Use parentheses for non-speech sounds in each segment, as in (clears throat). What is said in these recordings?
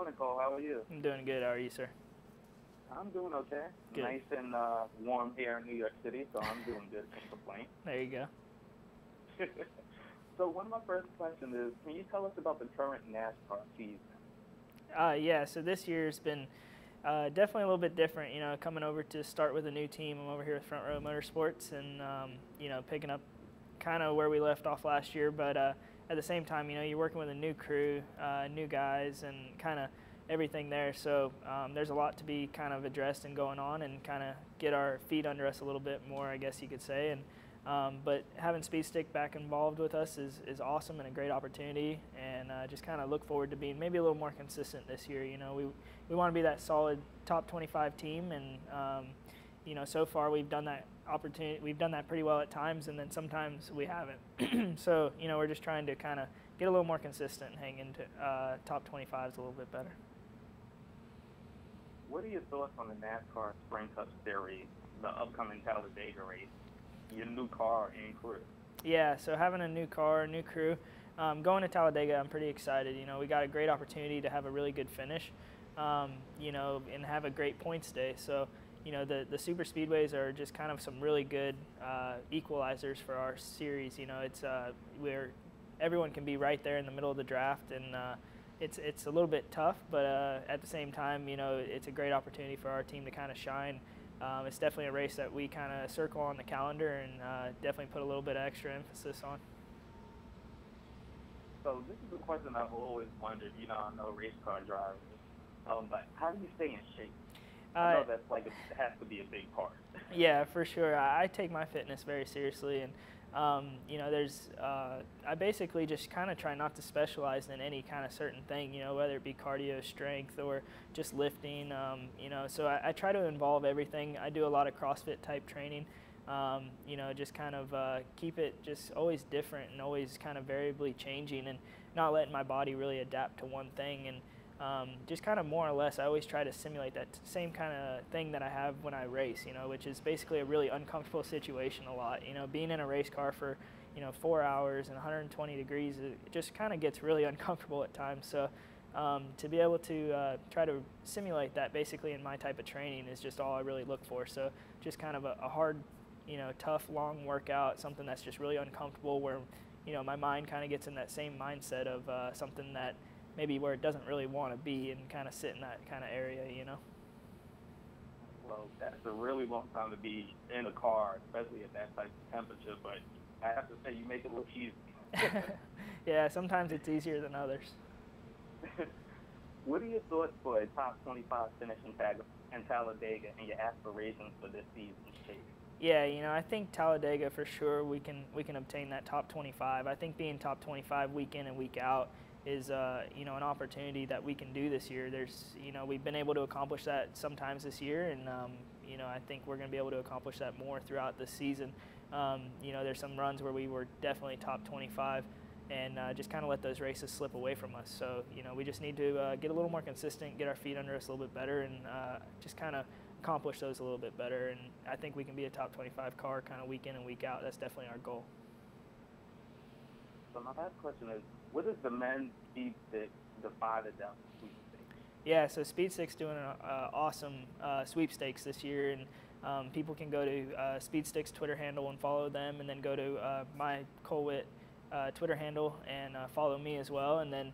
morning, Cole. How are you? I'm doing good. How are you, sir? I'm doing okay. Good. Nice and uh, warm here in New York City, so I'm doing good. Can't complain. (laughs) There you go. (laughs) so one of my first questions is, can you tell us about the current NASCAR season? Uh, yeah, so this year's been uh, definitely a little bit different. You know, coming over to start with a new team. I'm over here with Front Row Motorsports, and um, you know, picking up kind of where we left off last year. But uh, at the same time, you know, you're working with a new crew, uh, new guys, and kind of everything there. So um, there's a lot to be kind of addressed and going on, and kind of get our feet under us a little bit more, I guess you could say. And um, but having Speed Stick back involved with us is, is awesome and a great opportunity, and uh, just kind of look forward to being maybe a little more consistent this year. You know, we we want to be that solid top 25 team, and um, you know, so far we've done that opportunity. We've done that pretty well at times, and then sometimes we haven't. (clears throat) so you know, we're just trying to kind of get a little more consistent and hang into uh, top 25s a little bit better. What are your thoughts on the NASCAR Sprint Cup Series, the upcoming Talladega race? your new car and crew. Yeah, so having a new car, a new crew, um, going to Talladega, I'm pretty excited. You know, we got a great opportunity to have a really good finish, um, you know, and have a great points day. So, you know, the, the super speedways are just kind of some really good uh, equalizers for our series. You know, it's uh, where everyone can be right there in the middle of the draft, and uh, it's it's a little bit tough, but uh, at the same time, you know, it's a great opportunity for our team to kind of shine um, it's definitely a race that we kind of circle on the calendar and uh, definitely put a little bit of extra emphasis on. So this is a question I've always wondered. You know, I know race car drivers, um, but how do you stay in shape? I know uh, that's like it has to be a big part. (laughs) yeah, for sure. I, I take my fitness very seriously, and um, you know, there's, uh, I basically just kind of try not to specialize in any kind of certain thing, you know, whether it be cardio, strength, or just lifting, um, you know, so I, I, try to involve everything. I do a lot of CrossFit type training, um, you know, just kind of uh, keep it just always different and always kind of variably changing and not letting my body really adapt to one thing. And, um, just kind of more or less, I always try to simulate that same kind of thing that I have when I race, you know, which is basically a really uncomfortable situation a lot. You know, being in a race car for, you know, four hours and 120 degrees, it just kind of gets really (laughs) uncomfortable at times. So um, to be able to uh, try to simulate that basically in my type of training is just all I really look for. So just kind of a, a hard, you know, tough, long workout, something that's just really uncomfortable where, you know, my mind kind of gets in that same mindset of uh, something that – maybe where it doesn't really want to be and kind of sit in that kind of area, you know. Well, that's a really long time to be in a car, especially at that type of temperature. But I have to say, you make it look easy. (laughs) yeah, sometimes it's easier than others. (laughs) what are your thoughts for a top 25 finish in, Tag- in Talladega and your aspirations for this season, Chase? Yeah, you know, I think Talladega for sure we can we can obtain that top 25. I think being top 25 week in and week out is uh, you know an opportunity that we can do this year. There's you know we've been able to accomplish that sometimes this year, and um, you know I think we're going to be able to accomplish that more throughout the season. Um, you know there's some runs where we were definitely top 25, and uh, just kind of let those races slip away from us. So you know we just need to uh, get a little more consistent, get our feet under us a little bit better, and uh, just kind of accomplish those a little bit better. And I think we can be a top 25 car kind of week in and week out. That's definitely our goal. So my last question is what is the men's speed stick defy the devil sweepstakes? Yeah, so Speed Stick's doing an uh, awesome uh, sweepstakes this year, and um, people can go to uh, Speed Twitter handle and follow them, and then go to uh, my ColeWhitt uh, Twitter handle and uh, follow me as well, and then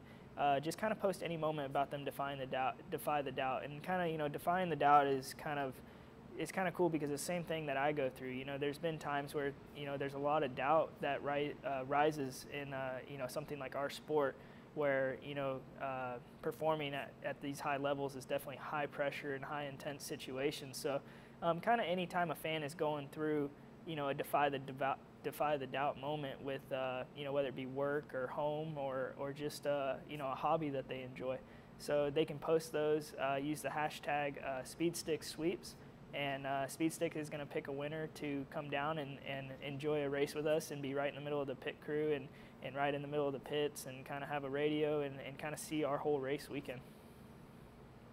just kind of post any moment about them defying the doubt, defy the doubt, and kind of you know defying the doubt is kind of it's kind of cool because the same thing that I go through. You know, there's been times where you know there's a lot of doubt that ri- uh, rises in uh, you know something like our sport, where you know uh, performing at, at these high levels is definitely high pressure and high intense situations. So, um, kind of anytime a fan is going through you know a defy the defy the doubt moment with uh, you know whether it be work or home or or just uh, you know a hobby that they enjoy. So they can post those, uh, use the hashtag SpeedStickSweeps and uh, Speed Stick is going to pick a winner to come down and, and enjoy a race with us and be right in the middle of the pit crew and, and right in the middle of the pits and kind of have a radio and, and kind of see our whole race weekend.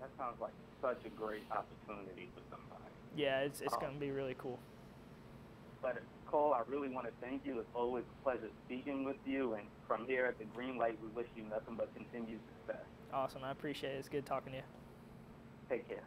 That sounds like such a great opportunity for somebody. Yeah, it's, it's um, going to be really cool. But Cole, I really want to thank you. It's always a pleasure speaking with you. And from here at the Green Light, we wish you nothing but continued success. Awesome. I appreciate it. It's good talking to you. Take care.